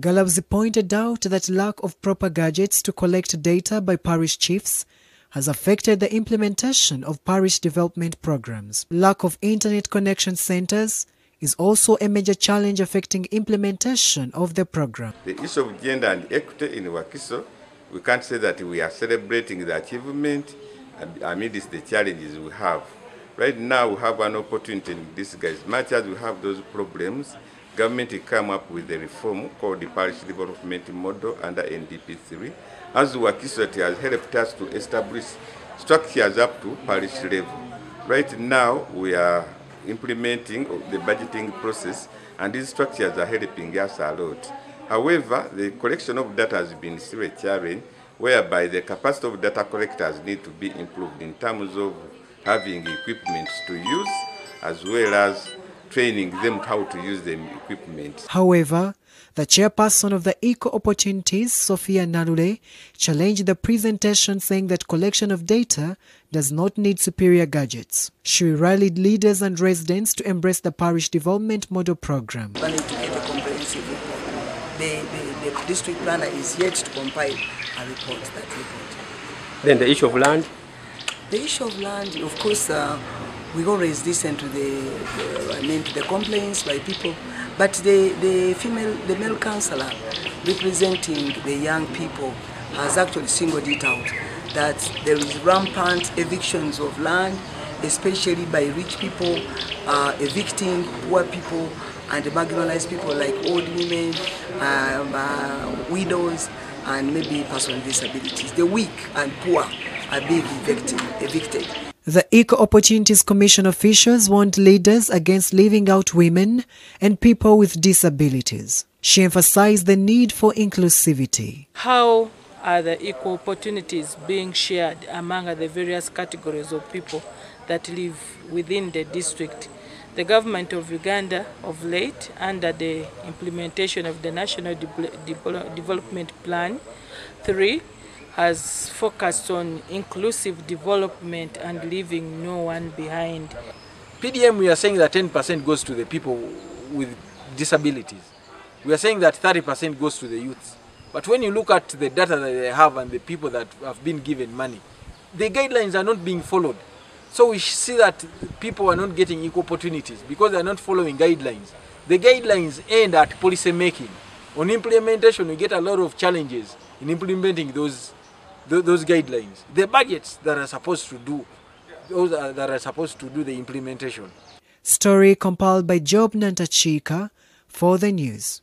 Galabs pointed out that lack of proper gadgets to collect data by parish chiefs has affected the implementation of parish development programs. Lack of internet connection centers is also a major challenge affecting implementation of the program. The issue of gender and equity in Wakiso, we can't say that we are celebrating the achievement amidst the challenges we have. Right now we have an opportunity in this guys. Much as we have those problems, government will come up with a reform called the parish development model under NDP3. As Wakiso it has helped us to establish structures up to parish level. Right now we are implementing the budgeting process and these structures are helping us a lot. However, the collection of data has been still a challenge whereby the capacity of data collectors need to be improved in terms of having equipment to use as well as training them how to use the equipment. However, the chairperson of the Equal Opportunities, Safia Nalule, challenged the presentation saying that collection of data does not need superior gadgets. She rallied leaders and residents to embrace the parish development model program. We need to get a comprehensive report. The, the, the district planner is yet to compile a report, that report. Then the issue of land? The issue of land, of course, uh, we always listen to the, the, I mean, to the complaints by people, but the, the female, the male councillor representing the young people has actually singled it out that there is rampant evictions of land, especially by rich people uh, evicting poor people and marginalized people like old women, um, uh, widows, and maybe persons with disabilities. The weak and poor are being evicted. evicted. The Equal Opportunities Commission officials warned leaders against leaving out women and people with disabilities. She emphasized the need for inclusivity. How are the equal opportunities being shared among the various categories of people that live within the district? The government of Uganda of late, under the implementation of the National De De Development Plan 3, has focused on inclusive development and leaving no one behind. PDM, we are saying that 10% goes to the people with disabilities. We are saying that 30% goes to the youths. But when you look at the data that they have and the people that have been given money, the guidelines are not being followed. So we see that people are not getting equal opportunities because they are not following guidelines. The guidelines end at policy making. On implementation, we get a lot of challenges in implementing those those guidelines. The budgets that are supposed to do those are, that are supposed to do the implementation. Story compiled by Job Nantachika for the news.